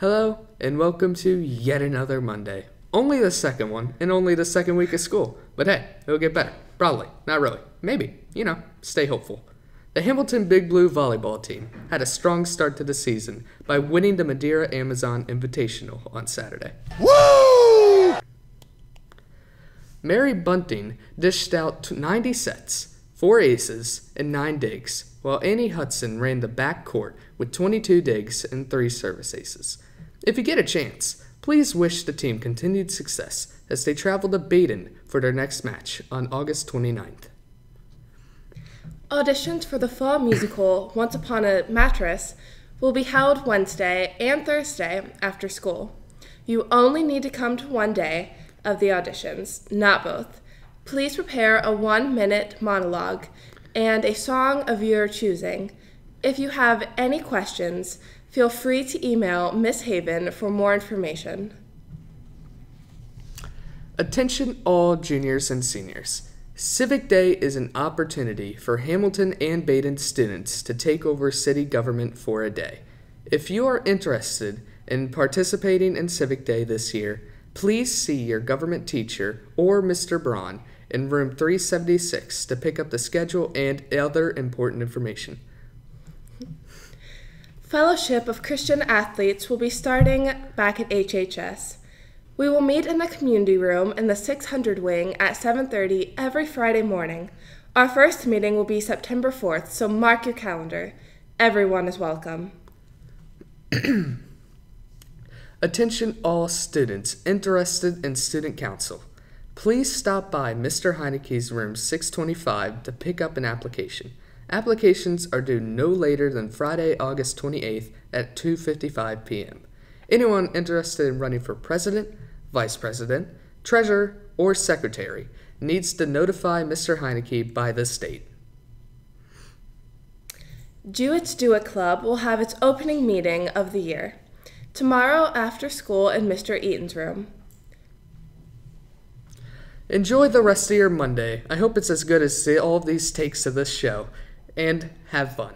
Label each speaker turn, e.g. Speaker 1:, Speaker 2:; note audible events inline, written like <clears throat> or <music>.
Speaker 1: Hello, and welcome to yet another Monday. Only the second one, and only the second week of school. But hey, it'll get better. Probably. Not really. Maybe. You know, stay hopeful. The Hamilton Big Blue volleyball team had a strong start to the season by winning the Madeira Amazon Invitational on Saturday. Woo! Mary Bunting dished out 90 sets, 4 aces, and 9 digs, while Annie Hudson ran the back court with 22 digs and 3 service aces. If you get a chance, please wish the team continued success as they travel to Badin for their next match on August 29th.
Speaker 2: Auditions for the fall musical Once Upon a Mattress will be held Wednesday and Thursday after school. You only need to come to one day of the auditions, not both. Please prepare a one minute monologue and a song of your choosing. If you have any questions, feel free to email Miss Haven for more information.
Speaker 1: Attention, all juniors and seniors. Civic Day is an opportunity for Hamilton and Badin students to take over city government for a day. If you are interested in participating in Civic Day this year, please see your government teacher or Mr. Braun in room 376 to pick up the schedule and other important information.
Speaker 2: Fellowship of Christian Athletes will be starting back at HHS. We will meet in the community room in the 600 wing at 7:30 every Friday morning. Our first meeting will be September 4th, so mark your calendar. Everyone is welcome. <clears throat>
Speaker 1: Attention all students interested in student council. Please stop by Mr. Heineke's room 625 to pick up an application. Applications are due no later than Friday, August 28th at 2:55 p.m. Anyone interested in running for president, vice president, treasurer, or secretary needs to notify Mr. Heineke by this date.
Speaker 2: Jewett Do Club will have its opening meeting of the year tomorrow after school in Mr. Eaton's room.
Speaker 1: Enjoy the rest of your Monday. I hope it's as good as all these takes of this show, and have fun.